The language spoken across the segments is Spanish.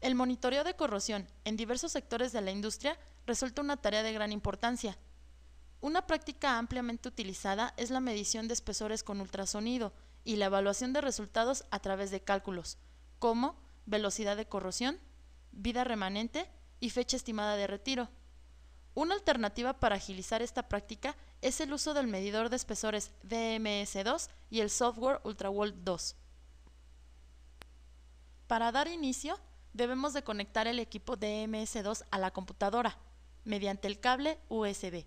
El monitoreo de corrosión en diversos sectores de la industria resulta una tarea de gran importancia. Una práctica ampliamente utilizada es la medición de espesores con ultrasonido y la evaluación de resultados a través de cálculos, como velocidad de corrosión, vida remanente y fecha estimada de retiro. Una alternativa para agilizar esta práctica es el uso del medidor de espesores DMS2 y el software UltraWolt 2. Para dar inicio, debemos de conectar el equipo DMS2 a la computadora mediante el cable USB.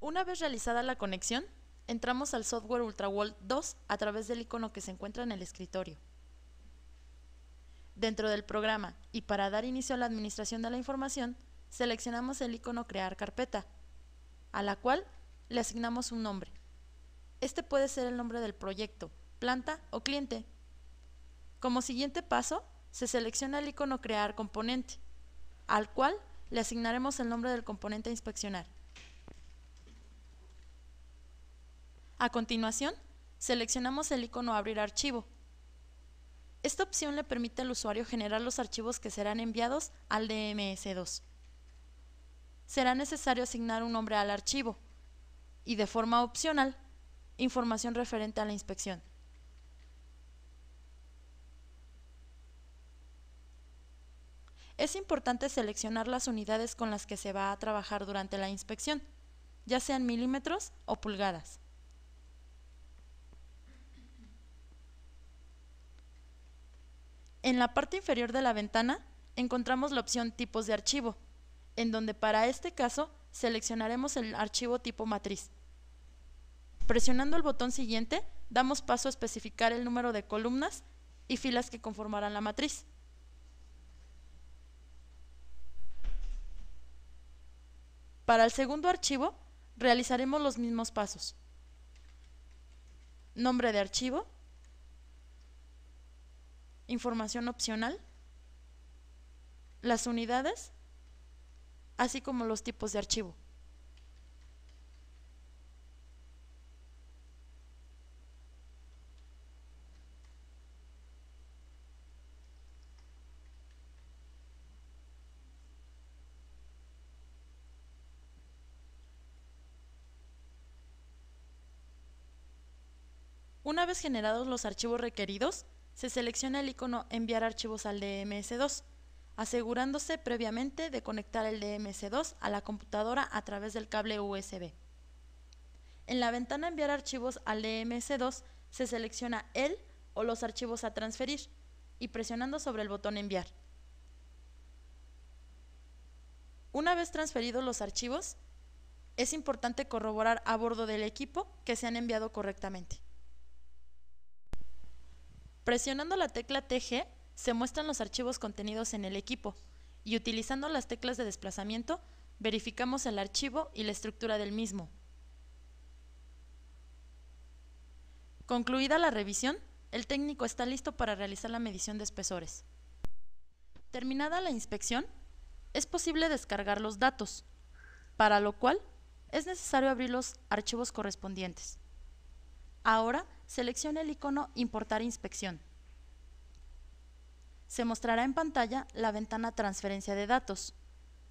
Una vez realizada la conexión, entramos al software UltraWolt 2 a través del icono que se encuentra en el escritorio. Dentro del programa y para dar inicio a la administración de la información, seleccionamos el icono Crear carpeta, a la cual le asignamos un nombre. Este puede ser el nombre del proyecto, planta o cliente. Como siguiente paso, se selecciona el icono Crear componente, al cual le asignaremos el nombre del componente a inspeccionar. A continuación, seleccionamos el icono Abrir archivo, esta opción le permite al usuario generar los archivos que serán enviados al DMS2. Será necesario asignar un nombre al archivo y de forma opcional, información referente a la inspección. Es importante seleccionar las unidades con las que se va a trabajar durante la inspección, ya sean milímetros o pulgadas. En la parte inferior de la ventana encontramos la opción Tipos de archivo, en donde para este caso seleccionaremos el archivo tipo matriz. Presionando el botón siguiente, damos paso a especificar el número de columnas y filas que conformarán la matriz. Para el segundo archivo, realizaremos los mismos pasos. Nombre de archivo, información opcional, las unidades, así como los tipos de archivo. Una vez generados los archivos requeridos, se selecciona el icono Enviar archivos al DMS2, asegurándose previamente de conectar el DMS2 a la computadora a través del cable USB. En la ventana Enviar archivos al DMS2 se selecciona el o los archivos a transferir y presionando sobre el botón Enviar. Una vez transferidos los archivos, es importante corroborar a bordo del equipo que se han enviado correctamente. Presionando la tecla TG se muestran los archivos contenidos en el equipo y utilizando las teclas de desplazamiento verificamos el archivo y la estructura del mismo. Concluida la revisión, el técnico está listo para realizar la medición de espesores. Terminada la inspección, es posible descargar los datos, para lo cual es necesario abrir los archivos correspondientes. Ahora seleccione el icono Importar inspección. Se mostrará en pantalla la ventana Transferencia de datos,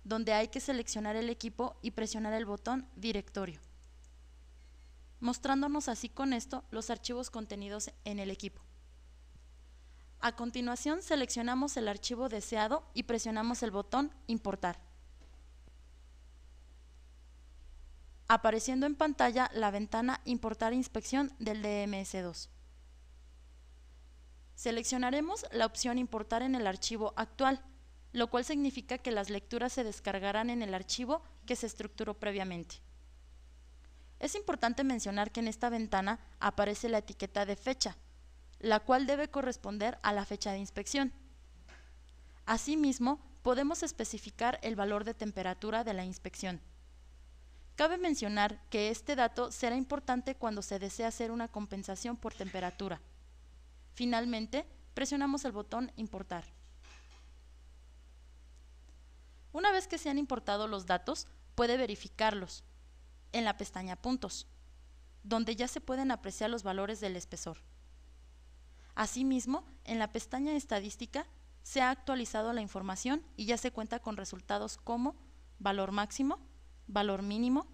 donde hay que seleccionar el equipo y presionar el botón Directorio, mostrándonos así con esto los archivos contenidos en el equipo. A continuación seleccionamos el archivo deseado y presionamos el botón Importar. Apareciendo en pantalla la ventana Importar inspección del DMS2. Seleccionaremos la opción Importar en el archivo actual, lo cual significa que las lecturas se descargarán en el archivo que se estructuró previamente. Es importante mencionar que en esta ventana aparece la etiqueta de fecha, la cual debe corresponder a la fecha de inspección. Asimismo, podemos especificar el valor de temperatura de la inspección. Cabe mencionar que este dato será importante cuando se desea hacer una compensación por temperatura. Finalmente, presionamos el botón Importar. Una vez que se han importado los datos, puede verificarlos en la pestaña Puntos, donde ya se pueden apreciar los valores del espesor. Asimismo, en la pestaña Estadística se ha actualizado la información y ya se cuenta con resultados como valor máximo, valor mínimo,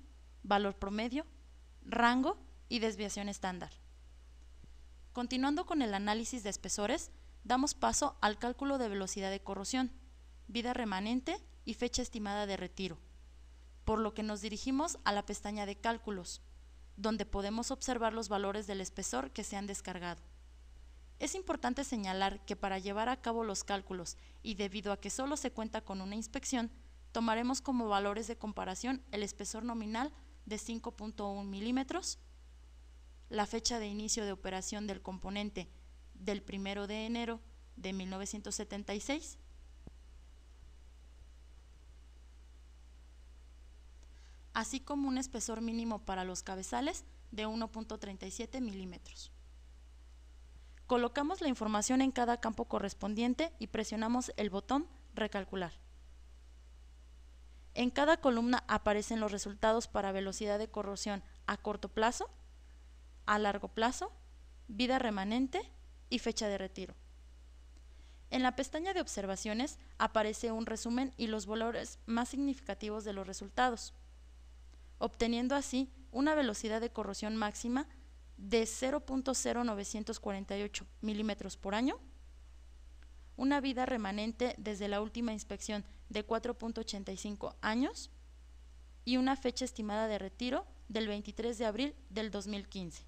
valor promedio, rango y desviación estándar. Continuando con el análisis de espesores, damos paso al cálculo de velocidad de corrosión, vida remanente y fecha estimada de retiro, por lo que nos dirigimos a la pestaña de cálculos, donde podemos observar los valores del espesor que se han descargado. Es importante señalar que para llevar a cabo los cálculos y debido a que solo se cuenta con una inspección, tomaremos como valores de comparación el espesor nominal de 5.1 milímetros, la fecha de inicio de operación del componente del 1 de enero de 1976, así como un espesor mínimo para los cabezales de 1.37 milímetros. Colocamos la información en cada campo correspondiente y presionamos el botón Recalcular. En cada columna aparecen los resultados para velocidad de corrosión a corto plazo, a largo plazo, vida remanente y fecha de retiro. En la pestaña de observaciones aparece un resumen y los valores más significativos de los resultados, obteniendo así una velocidad de corrosión máxima de 0.0948 milímetros por año, una vida remanente desde la última inspección de 4.85 años y una fecha estimada de retiro del 23 de abril del 2015.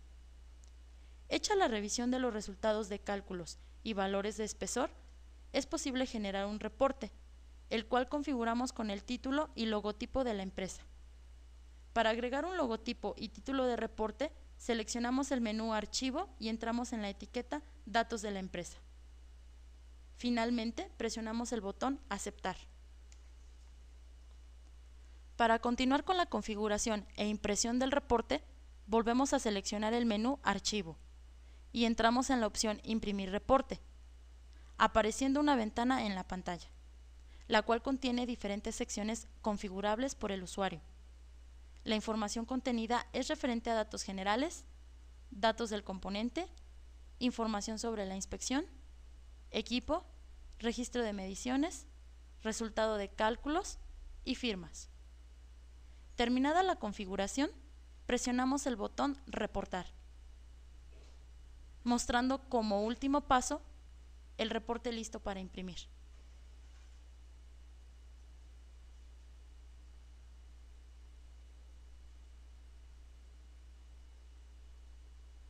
Hecha la revisión de los resultados de cálculos y valores de espesor, es posible generar un reporte, el cual configuramos con el título y logotipo de la empresa. Para agregar un logotipo y título de reporte, seleccionamos el menú Archivo y entramos en la etiqueta Datos de la empresa. Finalmente, presionamos el botón Aceptar. Para continuar con la configuración e impresión del reporte, volvemos a seleccionar el menú Archivo y entramos en la opción Imprimir reporte, apareciendo una ventana en la pantalla, la cual contiene diferentes secciones configurables por el usuario. La información contenida es referente a datos generales, datos del componente, información sobre la inspección, equipo, registro de mediciones, resultado de cálculos y firmas. Terminada la configuración, presionamos el botón Reportar, mostrando como último paso el reporte listo para imprimir.